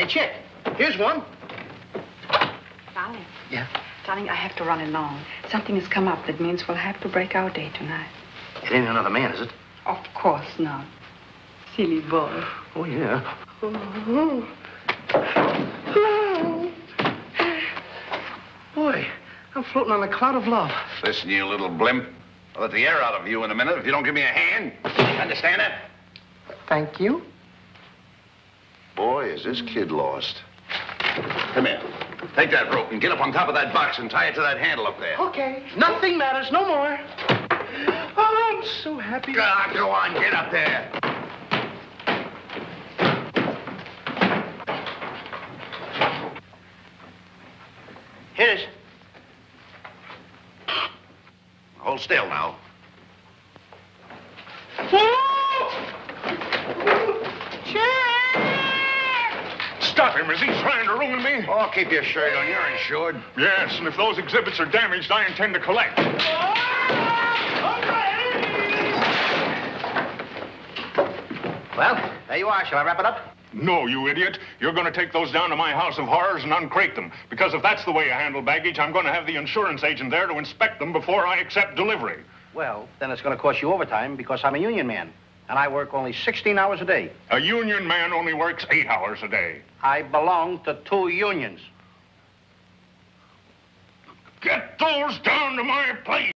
Hey, Chick, here's one. Darling. Yeah? Darling, I have to run along. Something has come up that means we'll have to break our day tonight. It ain't another man, is it? Of course not. Silly boy. Oh, yeah. Boy, I'm floating on a cloud of love. Listen, you little blimp. I'll let the air out of you in a minute if you don't give me a hand. Understand that? Thank you. Boy, is this kid lost. Come here. Take that rope and get up on top of that box and tie it to that handle up there. Okay. Nothing matters no more. Oh, I'm so happy. Ah, go on, get up there. Here it is. Hold still now. Stop him. Is he trying to ruin me? Oh, keep your shirt on. You're insured. Yes, and if those exhibits are damaged, I intend to collect. Well, there you are. Shall I wrap it up? No, you idiot. You're going to take those down to my house of horrors and uncrate them. Because if that's the way you handle baggage, I'm going to have the insurance agent there to inspect them before I accept delivery. Well, then it's going to cost you overtime because I'm a union man. And I work only 16 hours a day. A union man only works eight hours a day. I belong to two unions. Get those down to my place.